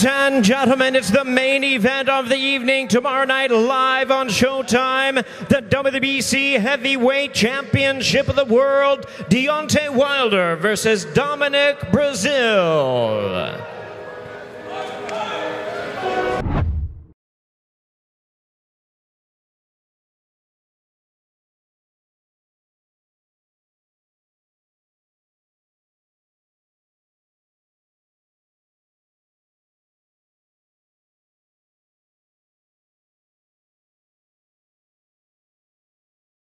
Ladies and gentlemen, it's the main event of the evening tomorrow night live on Showtime. The WBC Heavyweight Championship of the World, Deontay Wilder versus Dominic Breazeale.